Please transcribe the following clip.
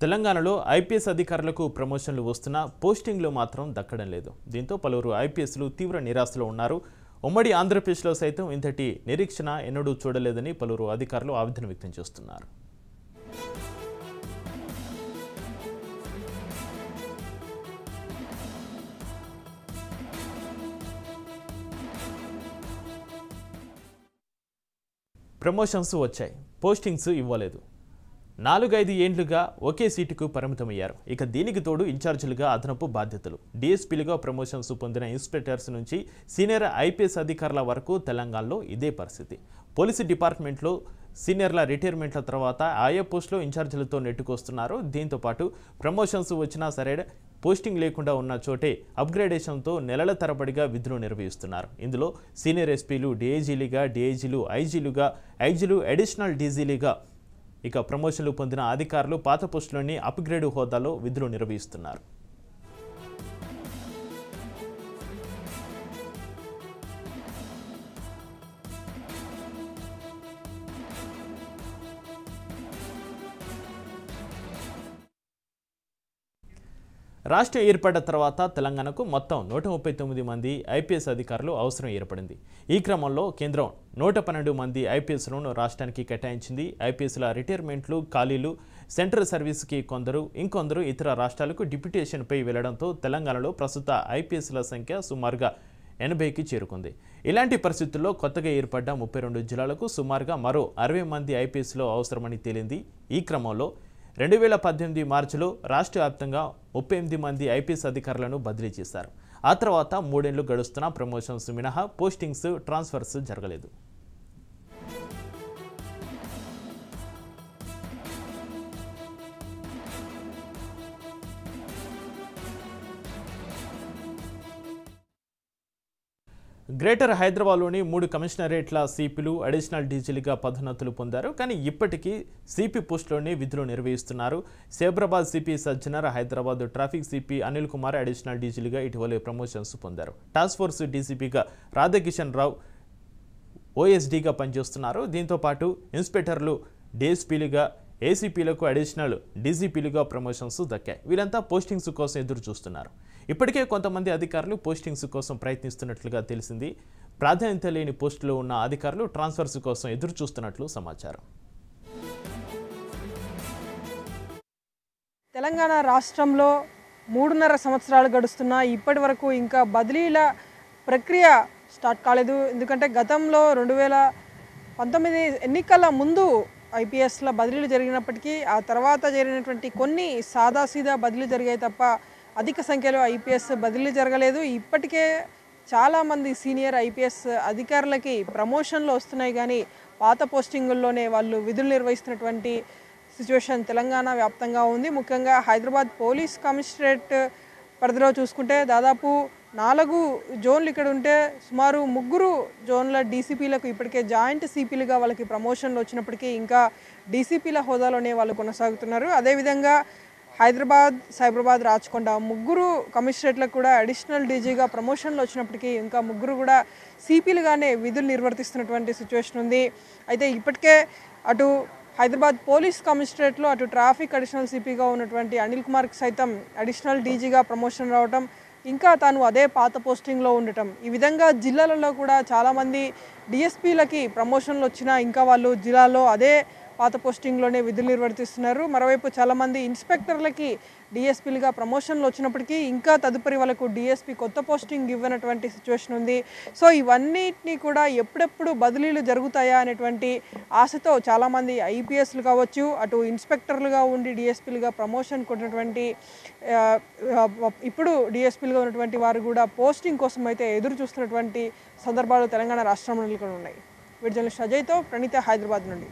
తెలంగాణలో ఐపీఎస్ అధికారులకు ప్రమోషన్లు వస్తున్నా పోస్టింగ్లు మాత్రం దక్కడం లేదు. దీంతో పలువురు ఐపీఎస్లు తీవ్ర నిరాశలో ఉన్నారు. ఉమ్మడి ఆంధ్రప్రదేశ్లో సైతం ఇంతటి నిరీక్షణ ఎన్నడూ చూడలేదని పలువురు అధికారులు ఆవేదన వ్యక్తం చేస్తున్నారు. ప్రమోషన్స్ వచ్చాయి. పోస్టింగ్స్ ఇవ్వలేదు. నాలుగైదు ఏండ్లుగా ఒకే సీటుకు పరిమితమయ్యారు. ఇక దీనికి తోడు ఇన్ఛార్జీలుగా అదనపు బాధ్యతలు. డీఎస్పీలుగా ప్రమోషన్స్ పొందిన ఇన్స్పెక్టర్స్ నుంచి సీనియర్ ఐపీఎస్ అధికారుల వరకు తెలంగాణలో ఇదే పరిస్థితి. పోలీసు డిపార్ట్మెంట్లో సీనియర్ల రిటైర్మెంట్ల తర్వాత ఆయా పోస్టులో ఇన్ఛార్జీలతో నెట్టుకొస్తున్నారు. దీంతో పాటు ప్రమోషన్స్ వచ్చినా సరే పోస్టింగ్ లేకుండా ఉన్న చోటే అప్గ్రేడేషన్తో నెలల తరబడిగా విధులు నిర్వహిస్తున్నారు. ఇందులో సీనియర్ ఎస్పీలు డిఐజీలుగా డిఐజీలు ఐజీలుగా ఐజీలు అడిషనల్ డీజీలుగా ఇక ప్రమోషన్లు పొందిన అధికారులు పాత పోస్టులోని అప్గ్రేడ్ హోదాలో విధులు నిర్వహిస్తున్నారు. రాష్ట్రం ఏర్పడ్డ తర్వాత తెలంగాణకు మొత్తం నూట ముప్పై తొమ్మిది మంది ఐపీఎస్ అధికారులు అవసరం ఏర్పడింది. ఈ క్రమంలో కేంద్రం నూట పన్నెండు మంది ఐపీఎస్లను రాష్ట్రానికి కేటాయించింది. ఐపీఎస్ల రిటైర్మెంట్లు ఖాళీలు సెంట్రల్ సర్వీస్కి కొందరు ఇంకొందరు ఇతర రాష్ట్రాలకు డిప్యుటేషన్పై వెళ్ళడంతో తెలంగాణలో ప్రస్తుత ఐపీఎస్ల సంఖ్య సుమారుగా ఎనభైకి చేరుకుంది. ఇలాంటి పరిస్థితుల్లో కొత్తగా ఏర్పడ్డ ముప్పై రెండు జిల్లాలకు సుమారుగా మరో అరవై మంది ఐపీఎస్లో అవసరమని తేలింది. ఈ క్రమంలో రెండు వేల పద్దెనిమిది మార్చిలో రాష్ట్ర వ్యాప్తంగా ముప్పై ఎనిమిది మంది ఐపీఎస్ అధికారులను బదిలీ చేశారు. ఆ తర్వాత మూడేళ్ళు గడుస్తున్న ప్రమోషన్స్ మినహా పోస్టింగ్స్ ట్రాన్స్ఫర్స్ జరగలేదు. గ్రేటర్ హైదరాబాద్లోని మూడు కమిషనరేట్ల సిపిలు అడిషనల్ డీజీలుగా పదోన్నతులు పొందారు. కానీ ఇప్పటికీ సిపి పోస్టులోనే విధులు నిర్వహిస్తున్నారు. Cyberabad CP Sajjanar Hyderabad traffic CP Anil Kumar additional డీజీలుగా ఇటీవలే ప్రమోషన్స్ పొందారు. టాస్క్ ఫోర్స్ డీసీపీగా రాధాకిషన్ రావు ఓఎస్డీగా పనిచేస్తున్నారు. దీంతో పాటు ఇన్స్పెక్టర్లు డిఎస్పీలుగా ఏసీపీలకు అడిషనల్ డీజీపీలుగా ప్రమోషన్స్ దక్కాయి. వీరంతా పోస్టింగ్స్ కోసం ఎదురు చూస్తున్నారు. ఇప్పటికే కొంతమంది అధికారులు పోస్టింగ్స్ కోసం ప్రయత్నిస్తున్నట్లుగా తెలిసింది. ప్రాధాన్యత లేని పోస్టులో ఉన్న అధికారులు ట్రాన్స్ఫర్స్ కోసం ఎదురు చూస్తున్నట్లు సమాచారం. తెలంగాణ రాష్ట్రంలో మూడున్నర సంవత్సరాలు గడుస్తున్నా ఇప్పటి వరకు ఇంకా బదిలీల ప్రక్రియ స్టార్ట్ కాలేదు. ఎందుకంటే గతంలో రెండు వేల పంతొమ్మిది ఎన్నికల ముందు ఐపీఎస్ల బదిలీలు జరిగినప్పటికీ ఆ తర్వాత జరిగినటువంటి కొన్ని సాదాసీదా బదిలీలు జరిగాయి తప్ప అధిక సంఖ్యలో ఐపీఎస్ బదిలీ జరగలేదు. ఇప్పటికే చాలామంది సీనియర్ ఐపీఎస్ అధికారులకి ప్రమోషన్లు వస్తున్నాయి కానీ పాత పోస్టింగుల్లోనే వాళ్ళు విధులు నిర్వహిస్తున్నటువంటి సిచ్యువేషన్ తెలంగాణ వ్యాప్తంగా ఉంది. ముఖ్యంగా హైదరాబాద్ పోలీస్ కమిషనరేట్ పరిధిలో చూసుకుంటే దాదాపు నాలుగు జోన్లు ఇక్కడ ఉంటే సుమారు ముగ్గురు జోన్ల డీసీపీలకు ఇప్పటికే జాయింట్ సిపిలుగా వాళ్ళకి ప్రమోషన్లు వచ్చినప్పటికీ ఇంకా డీసీపీల హోదాలోనే వాళ్ళు కొనసాగుతున్నారు. అదేవిధంగా హైదరాబాద్ సైబరాబాద్ రాచకొండ ముగ్గురు కమిషనరేట్లకు కూడా అడిషనల్ డీజీగా ప్రమోషన్లు వచ్చినప్పటికీ ఇంకా ముగ్గురు కూడా సిపిలుగానే విధులు నిర్వర్తిస్తున్నటువంటి సిచ్యువేషన్ ఉంది. అయితే ఇప్పటికే అటు హైదరాబాద్ పోలీస్ కమిషనరేట్లో అటు ట్రాఫిక్ అడిషనల్ సిపిగా ఉన్నటువంటి అనిల్ కుమార్కి సైతం అడిషనల్ డీజీగా ప్రమోషన్ రావటం ఇంకా తాను అదే పాత పోస్టింగ్లో ఉండటం. ఈ విధంగా జిల్లాలలో కూడా చాలామంది డిఎస్పీలకి ప్రమోషన్లు వచ్చినా ఇంకా వాళ్ళు జిల్లాలో అదే పాత పోస్టింగ్లోనే విధులు నిర్వర్తిస్తున్నారు. మరోవైపు చాలామంది ఇన్స్పెక్టర్లకి డిఎస్పీలుగా ప్రమోషన్లు వచ్చినప్పటికీ ఇంకా తదుపరి వాళ్ళకు డిఎస్పీ కొత్త పోస్టింగ్ ఇవ్వనటువంటి సిచ్యువేషన్ ఉంది. సో ఇవన్నిటినీ కూడా ఎప్పుడెప్పుడు బదిలీలు జరుగుతాయా అనేటువంటి ఆశతో చాలామంది ఐపీఎస్లు కావచ్చు అటు ఇన్స్పెక్టర్లుగా ఉండి డిఎస్పీలుగా ప్రమోషన్ కొట్టినటువంటి ఇప్పుడు డిఎస్పీలుగా ఉన్నటువంటి వారు కూడా పోస్టింగ్ కోసం అయితే ఎదురు చూస్తున్నటువంటి సందర్భాలు తెలంగాణ రాష్ట్రంలో కూడా ఉన్నాయి. వీడి అజయ్తో ప్రణీత హైదరాబాద్ నుండి.